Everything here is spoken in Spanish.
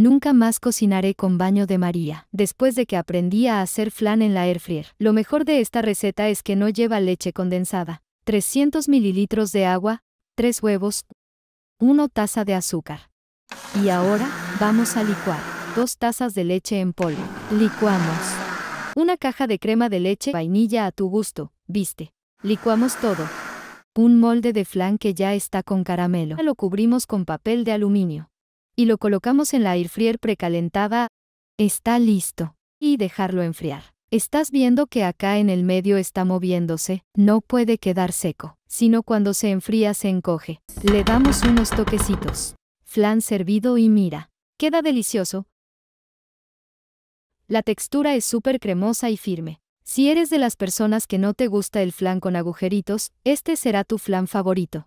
Nunca más cocinaré con baño de María. Después de que aprendí a hacer flan en la air fryer. Lo mejor de esta receta es que no lleva leche condensada. 300 mililitros de agua, 3 huevos, 1 taza de azúcar. Y ahora, vamos a licuar. 2 tazas de leche en polvo. Licuamos. Una caja de crema de leche vainilla a tu gusto, viste. Licuamos todo. Un molde de flan que ya está con caramelo. Lo cubrimos con papel de aluminio. Y lo colocamos en la air fryer precalentada. Está listo. Y dejarlo enfriar. Estás viendo que acá en el medio está moviéndose, no puede quedar seco, sino cuando se enfría se encoge. Le damos unos toquecitos. Flan servido y mira. Queda delicioso. La textura es súper cremosa y firme. Si eres de las personas que no te gusta el flan con agujeritos, este será tu flan favorito.